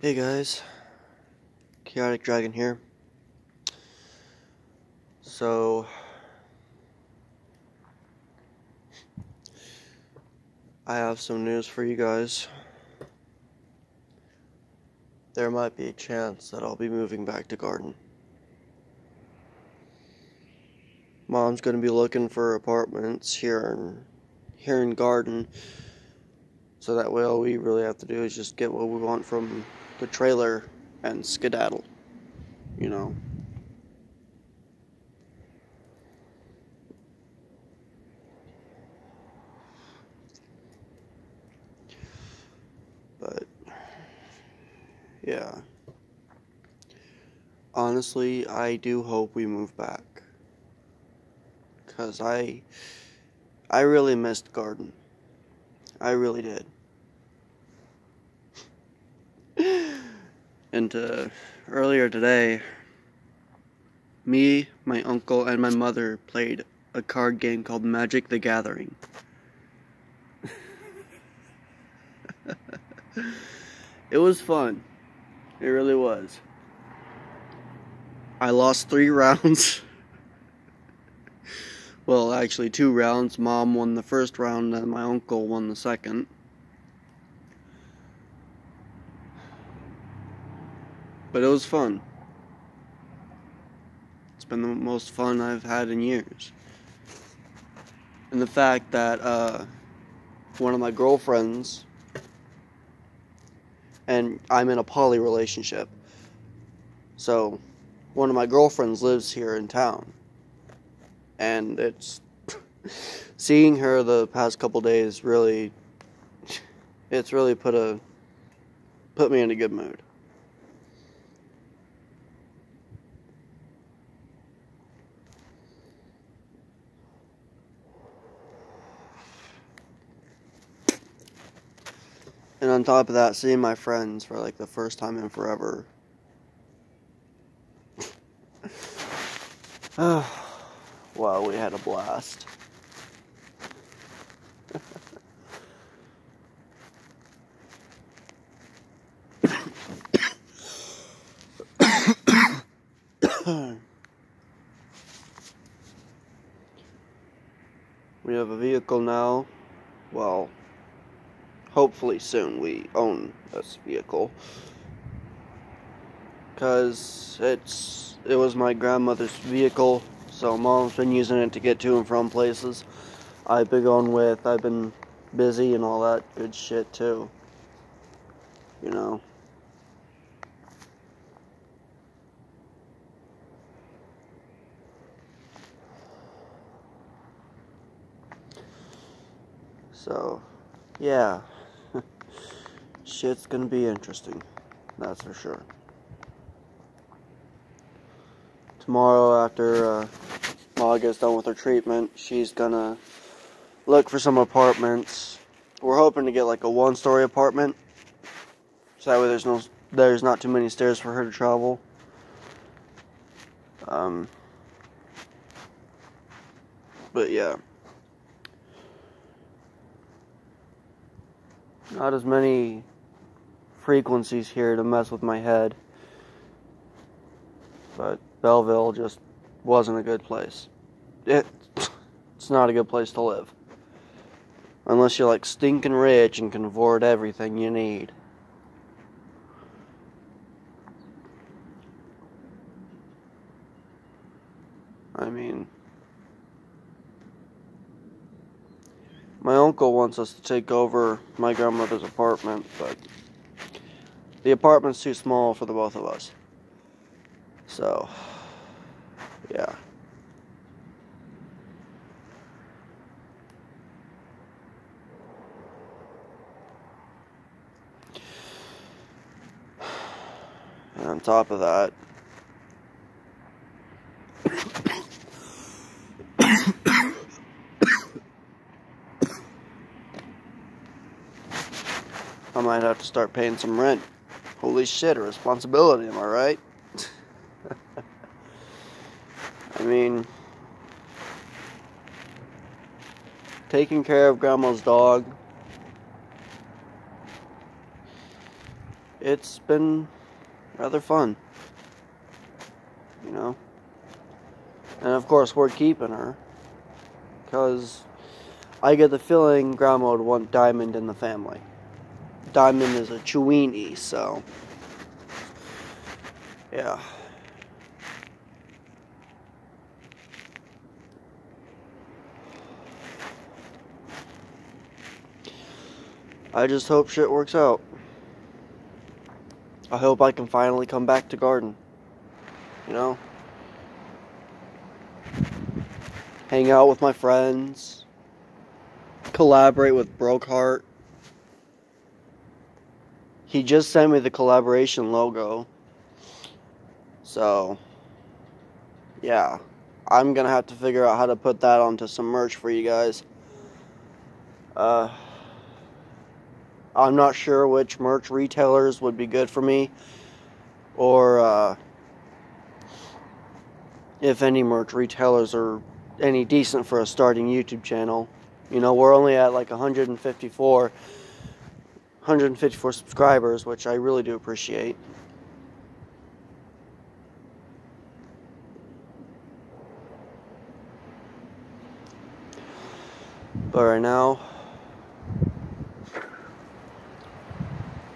Hey guys, Chaotic Dragon here. So, I have some news for you guys. There might be a chance that I'll be moving back to Garden. Mom's gonna be looking for apartments here in here in Garden. So that way all we really have to do is just get what we want from the trailer and skedaddle. You know. But yeah. Honestly, I do hope we move back. Cuz I I really missed Garden. I really did. And uh, earlier today, me, my uncle, and my mother played a card game called Magic the Gathering. it was fun. It really was. I lost three rounds. well, actually, two rounds. Mom won the first round, and my uncle won the second. But it was fun. It's been the most fun I've had in years. And the fact that uh, one of my girlfriends, and I'm in a poly relationship, so one of my girlfriends lives here in town. And it's seeing her the past couple days really it's really put a put me in a good mood. And on top of that, seeing my friends for like the first time in forever. wow, we had a blast. we have a vehicle now. Well, hopefully soon we own this vehicle. Because it's it was my grandmother's vehicle so mom's been using it to get to and from places. I've been going with i've been busy and all that good shit too. You know? So yeah shit's gonna be interesting. That's for sure. Tomorrow, after uh, gets done with her treatment, she's gonna look for some apartments. We're hoping to get like a one-story apartment, so that way there's no there's not too many stairs for her to travel. Um, but yeah. Not as many frequencies here to mess with my head. But Belleville just wasn't a good place. It, it's not a good place to live. Unless you're like stinking rich and can afford everything you need. I mean, my uncle wants us to take over my grandmother's apartment, but the apartment's too small for the both of us. So, yeah. And on top of that, I might have to start paying some rent. Holy shit, a responsibility, am I right? I mean, taking care of grandma's dog it's been rather fun. You know? And of course, we're keeping her. Because I get the feeling Grandma would want Diamond in the family. Diamond is a Chiweenie, so. Yeah. I just hope shit works out. I hope I can finally come back to Garden. You know? Hang out with my friends. Collaborate with Brokeheart. He just sent me the collaboration logo. So, yeah. I'm gonna have to figure out how to put that onto some merch for you guys. Uh, I'm not sure which merch retailers would be good for me, or uh, if any merch retailers are any decent for a starting YouTube channel. You know, we're only at like 154, 154 subscribers, which I really do appreciate. But right now,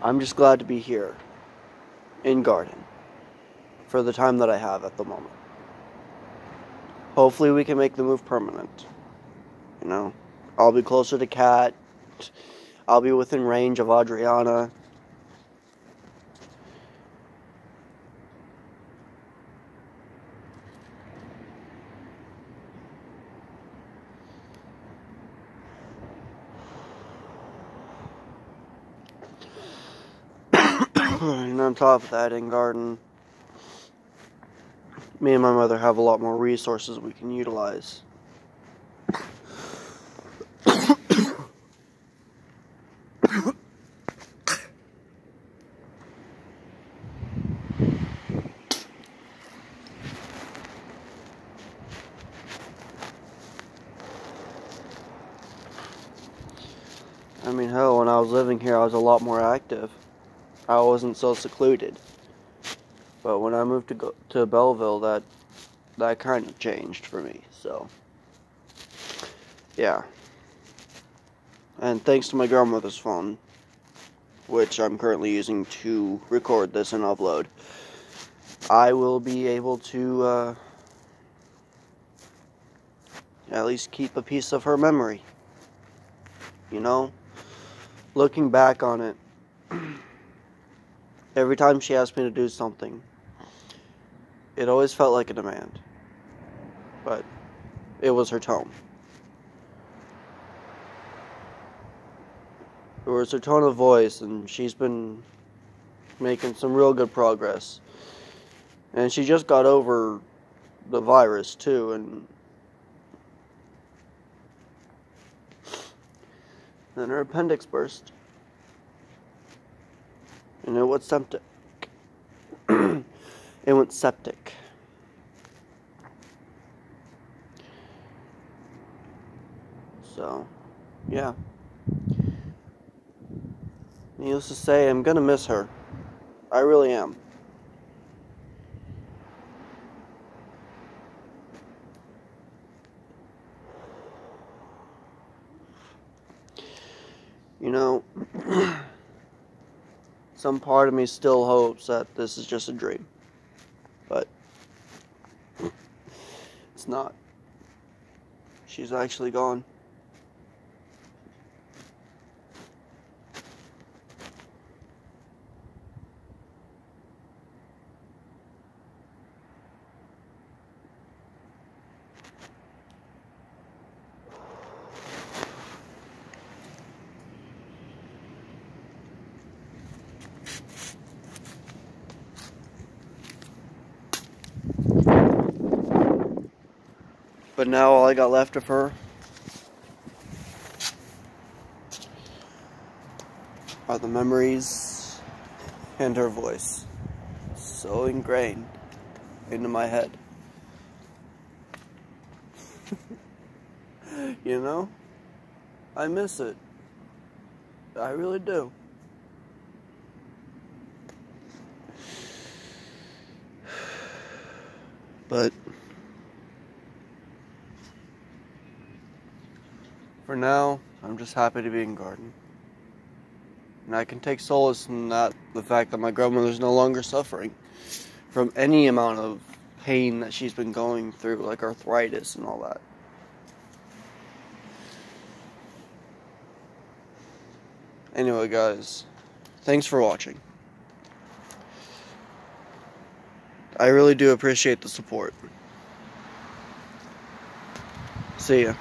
I'm just glad to be here in Garden for the time that I have at the moment. Hopefully, we can make the move permanent. You know, I'll be closer to Kat. I'll be within range of Adriana. and on top of that, in Garden, me and my mother have a lot more resources we can utilize. I mean, hell, when I was living here, I was a lot more active. I wasn't so secluded. But when I moved to go, to Belleville, that that kind of changed for me. So, yeah. And thanks to my grandmother's phone, which I'm currently using to record this and upload, I will be able to uh, at least keep a piece of her memory. You know, looking back on it. Every time she asked me to do something, it always felt like a demand. But it was her tone. It was her tone of voice, and she's been making some real good progress. And she just got over the virus, too, and then her appendix burst and it went septic. it went septic. So, yeah. Needless to say, I'm gonna miss her. I really am. You know, some part of me still hopes that this is just a dream. But it's not. She's actually gone. But now all I got left of her are the memories and her voice so ingrained into my head. you know? I miss it. I really do. But... for now, I'm just happy to be in garden. And I can take solace in that the fact that my grandmother's no longer suffering from any amount of pain that she's been going through, like arthritis and all that. Anyway, guys, thanks for watching. I really do appreciate the support. See ya.